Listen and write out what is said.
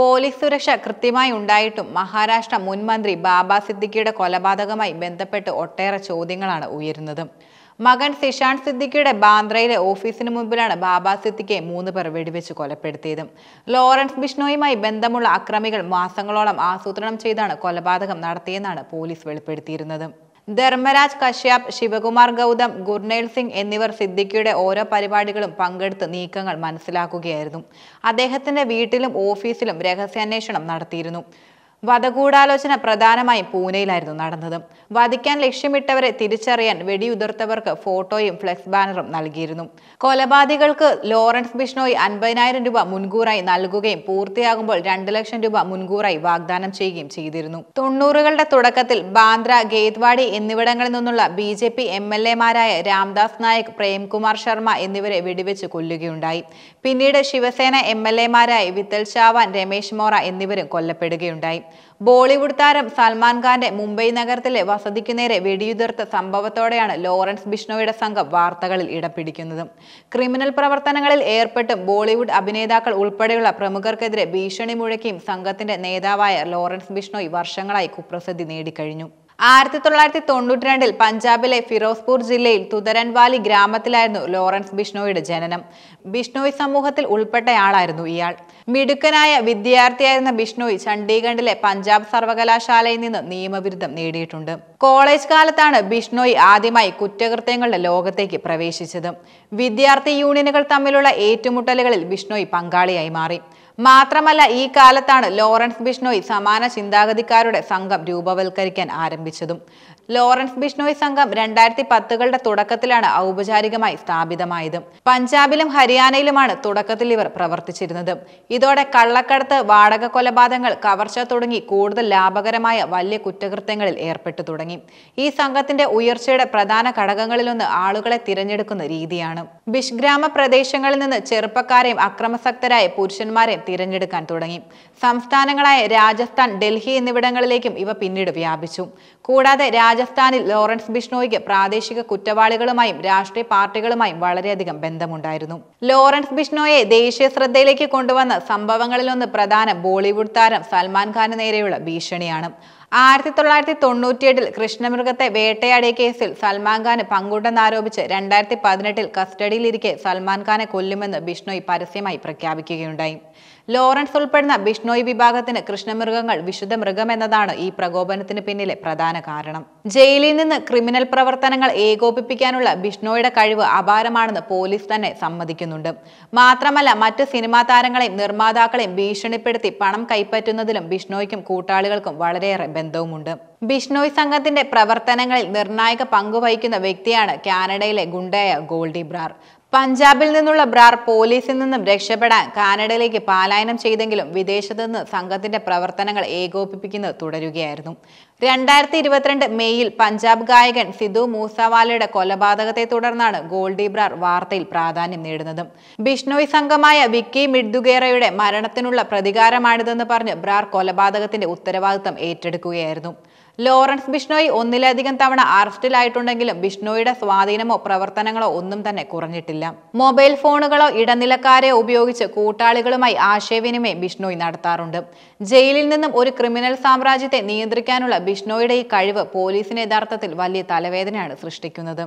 Police സുരക്ഷ കൃത്യമായി ഉണ്ടായിട്ടും മഹാരാഷ്ട്ര മുൻ മന്ത്രി ബാബ സിദ്ദിഖിയുടെ കൊലപാതകമായി ബന്ധപ്പെട്ട് ഒട്ടേറെ ചോദ്യങ്ങളാണ് ഉയരുന്നത്. മകൻ സിഷാൻ സിദ്ദിഖിയുടെ ബാന്ദ്രയിലെ ഓഫീസിന് മുമ്പിലാണ് ബാബ സിദ്ദിഖിയെ മൂന്ന് പേർ വെടിവെച്ച് കൊലപ്പെടുത്തിയത്. ലോറൻസ് ബിഷ്ണോയുമായി ബന്ധമുള്ള അക്രമികൾ മാസങ്ങളോളം ആസൂത്രണം ചെയ്താണ് കൊലപാതകം നടത്തിയെന്നാണ് പോലീസ് വെളിപ്പെടുത്തിയിരുന്നത്. ധർമ്മരാജ് കശ്യപ് ശിവകുമാർ ഗൗതം ഗുർനേൽ സിംഗ് എന്നിവർ സിദ്ദിഖിയുടെ ഓരോ പരിപാടികളും പങ്കെടുത്ത് നീക്കങ്ങൾ മനസ്സിലാക്കുകയായിരുന്നു. അദ്ദേഹത്തിന്റെ വീട്ടിലും ഓഫീസിലും രഹസ്യാന്വേഷണം നടത്തിയിരുന്നു. വധഗൂഢാലോചന പ്രധാനമായും പൂനെയിലായിരുന്നു നടന്നത്. വധിക്കാൻ ലക്ഷ്യമിട്ടവരെ തിരിച്ചറിയാൻ വെടിയുതിർത്തവർക്ക് ഫോട്ടോയും ഫ്ലെക്സ് ബാനറും നൽകിയിരുന്നു. കൊലപാതകൾക്ക് ലോറൻസ് ബിഷ്ണോയ് അൻപതിനായിരം രൂപ മുൻകൂറായി നൽകുകയും പൂർത്തിയാകുമ്പോൾ രണ്ട് ലക്ഷം രൂപ മുൻകൂറായി വാഗ്ദാനം ചെയ്യുകയും ചെയ്തിരുന്നു. തൊണ്ണൂറുകളുടെ തുടക്കത്തിൽ ബാന്ദ്ര ഗേത്വാഡി എന്നിവിടങ്ങളിൽ നിന്നുള്ള B J P M L എമാരായ Ramdas Nayak Premkumar Sharma എന്നിവരെ വെടിവെച്ച് കൊല്ലുകയുണ്ടായി. പിന്നീട് ശിവസേന എം എൽ എമാരായ വിത്തൽ ചാവാൻ രമേശ് മോറ എന്നിവരും കൊല്ലപ്പെടുകയുണ്ടായി. ബോളിവുഡ് താരം സൽമാൻ ഖാന്റെ മുംബൈ നഗരത്തിലെ വസതിക്കു നേരെ വെടിയുതിർത്ത സംഭവത്തോടെയാണ് ലോറൻസ് ബിഷ്ണോയുടെ സംഘം വാർത്തകളിൽ ഇടപിടിക്കുന്നത്. ക്രിമിനൽ പ്രവർത്തനങ്ങളിൽ ഏർപ്പെട്ടും ബോളിവുഡ് അഭിനേതാക്കൾ ഉൾപ്പെടെയുള്ള പ്രമുഖർക്കെതിരെ ഭീഷണി മുഴക്കിയും സംഘത്തിന്റെ നേതാവായ ലോറൻസ് ബിഷ്ണോയ് വർഷങ്ങളായി കുപ്രസിദ്ധി നേടിക്കഴിഞ്ഞു. ആയിരത്തി തൊള്ളായിരത്തി തൊണ്ണൂറ്റി രണ്ടിൽ പഞ്ചാബിലെ ഫിറോസ്പൂർ ജില്ലയിൽ തുതരൻവാലി ഗ്രാമത്തിലായിരുന്നു ലോറൻസ് ബിഷ്ണോയുടെ ജനനം. ബിഷ്ണോയ് സമൂഹത്തിൽ ഉൾപ്പെട്ടയാളായിരുന്നു ഇയാൾ. മിടുക്കനായ വിദ്യാർത്ഥിയായിരുന്ന ബിഷ്ണോയ് ചണ്ഡീഗഡിലെ പഞ്ചാബ് സർവകലാശാലയിൽ നിന്ന് നിയമബിരുദം നേടിയിട്ടുണ്ട്. കോളേജ് കാലത്താണ് ബിഷ്ണോയ് ആദ്യമായി കുറ്റകൃത്യങ്ങളുടെ ലോകത്തേക്ക് പ്രവേശിച്ചത്. വിദ്യാർത്ഥി യൂണിയനുകൾ തമ്മിലുള്ള ഏറ്റുമുട്ടലുകളിൽ ബിഷ്ണോയ് പങ്കാളിയായി മാറി. മാത്രമല്ല ഈ കാലത്താണ് ലോറൻസ് ബിഷ്ണോയി സമാന ചിന്താഗതിക്കാരുടെ സംഘം രൂപവൽക്കരിക്കാൻ ആരംഭിച്ചതും. ലോറൻസ് ബിഷ്ണോയ് സംഘം രണ്ടായിരത്തി പത്തുകളുടെ തുടക്കത്തിലാണ് ഔപചാരികമായി സ്ഥാപിതമായത്. പഞ്ചാബിലും ഹരിയാനയിലുമാണ് തുടക്കത്തിൽ ഇവർ പ്രവർത്തിച്ചിരുന്നത്. ഇതോടെ കള്ളക്കടത്ത് വാടക കൊലപാതകങ്ങൾ കവർച്ച തുടങ്ങി കൂടുതൽ ലാഭകരമായ വലിയ കുറ്റകൃത്യങ്ങളിൽ ഏർപ്പെട്ടു തുടങ്ങി. ഈ സംഘത്തിന്റെ ഉയർച്ചയുടെ പ്രധാന ഘടകങ്ങളിലൊന്ന് ആളുകളെ തിരഞ്ഞെടുക്കുന്ന രീതിയാണ്. ബിഷ്ഗ്രാമ പ്രദേശങ്ങളിൽ നിന്ന് ചെറുപ്പക്കാരെയും അക്രമസക്തരായ പുരുഷന്മാരെയും തിരഞ്ഞെടുക്കാൻ തുടങ്ങി. സംസ്ഥാനങ്ങളായ രാജസ്ഥാൻ ഡൽഹി എന്നിവിടങ്ങളിലേക്കും ഇവ പിന്നീട് വ്യാപിച്ചു. കൂടാതെ രാജസ്ഥാനിൽ ലോറൻസ് ബിഷ്ണോയ്ക്ക് പ്രാദേശിക കുറ്റവാളികളുമായും രാഷ്ട്രീയ പാർട്ടികളുമായും വളരെയധികം ബന്ധമുണ്ടായിരുന്നു. ലോറൻസ് ബിഷ്ണോയെ ദേശീയ ശ്രദ്ധയിലേക്ക് കൊണ്ടുവന്ന സംഭവങ്ങളിലൊന്ന് പ്രധാന ബോളിവുഡ് താരം സൽമാൻ ഖാന് നേരെയുള്ള ഭീഷണിയാണ്. ആയിരത്തി തൊള്ളായിരത്തി തൊണ്ണൂറ്റിയെട്ടിൽ കൃഷ്ണമൃഗത്തെ വേട്ടയാടിയ കേസിൽ സൽമാൻ ഖാന് പങ്കുണ്ടെന്നാരോപിച്ച് രണ്ടായിരത്തി പതിനെട്ടിൽ കസ്റ്റഡിയിലിരിക്കെ സൽമാൻ ഖാനെ കൊല്ലുമെന്ന് ബിഷ്ണോയ് പരസ്യമായി പ്രഖ്യാപിക്കുകയുണ്ടായി. ലോറൻസ് ഉൾപ്പെടുന്ന ബിഷ്ണോയ് വിഭാഗത്തിന് കൃഷ്ണമൃഗങ്ങൾ വിശുദ്ധ മൃഗമെന്നതാണ് ഈ പ്രകോപനത്തിന് പിന്നിലെ പ്രധാന കാരണം. ജയിലിൽ നിന്ന് ക്രിമിനൽ പ്രവർത്തനങ്ങൾ ഏകോപിപ്പിക്കാനുള്ള ബിഷ്ണോയുടെ കഴിവ് അപാരമാണെന്ന് പോലീസ് തന്നെ സമ്മതിക്കുന്നുണ്ട്. മാത്രമല്ല മറ്റ് സിനിമാ താരങ്ങളെയും നിർമ്മാതാക്കളെയും ഭീഷണിപ്പെടുത്തി പണം കൈപ്പറ്റുന്നതിലും ബിഷ്ണോയ്ക്കും കൂട്ടാളികൾക്കും വളരെയേറെ ബന്ധവുമുണ്ട്. ബിഷ്ണോയ് സംഘത്തിന്റെ പ്രവർത്തനങ്ങളിൽ നിർണായക പങ്കുവഹിക്കുന്ന വ്യക്തിയാണ് കാനഡയിലെ ഗുണ്ടയായ ഗോൾഡി ബ്രാർ. പഞ്ചാബിൽ നിന്നുള്ള ബ്രാർ പോലീസിൽ നിന്നും രക്ഷപ്പെടാൻ കാനഡയിലേക്ക് പലായനം ചെയ്തെങ്കിലും വിദേശത്തു നിന്ന് സംഘത്തിന്റെ പ്രവർത്തനങ്ങൾ ഏകോപിപ്പിക്കുന്നത് തുടരുകയായിരുന്നു. രണ്ടായിരത്തി ഇരുപത്തിരണ്ട് മെയ്യിൽ പഞ്ചാബ് ഗായകൻ സിധു മൂസവാലയുടെ കൊലപാതകത്തെ തുടർന്നാണ് ഗോൾഡി ബ്രാർ വാർത്തയിൽ പ്രാധാന്യം നേടുന്നത്. ബിഷ്ണോയ് സംഘമായ വിക്കി മിഡ്ദുഗേറയുടെ മരണത്തിനുള്ള പ്രതികാരമാണിതെന്ന് പറഞ്ഞ് ബ്രാർ കൊലപാതകത്തിന്റെ ഉത്തരവാദിത്തം ഏറ്റെടുക്കുകയായിരുന്നു. ലോറൻസ് ബിഷ്ണോയ് ഒന്നിലധികം തവണ അറസ്റ്റിലായിട്ടുണ്ടെങ്കിലും ബിഷ്ണോയുടെ സ്വാധീനമോ പ്രവർത്തനങ്ങളോ ഒന്നും തന്നെ കുറഞ്ഞിട്ടില്ല. മൊബൈൽ ഫോണുകളോ ഇടനിലക്കാരെ ഉപയോഗിച്ച് കൂട്ടാളികളുമായി ആശയവിനിമയം ബിഷ്ണോയ് നടത്താറുണ്ട്. ജയിലിൽ നിന്നും ഒരു ക്രിമിനൽ സാമ്രാജ്യത്തെ നിയന്ത്രിക്കാനുള്ള ബിഷ്ണോയുടെ ഈ കഴിവ് പോലീസിന് യഥാർത്ഥത്തിൽ വലിയ തലവേദനയാണ് സൃഷ്ടിക്കുന്നത്.